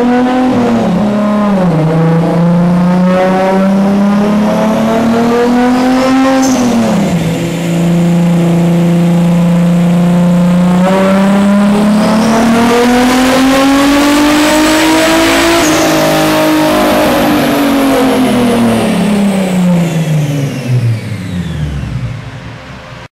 Amen.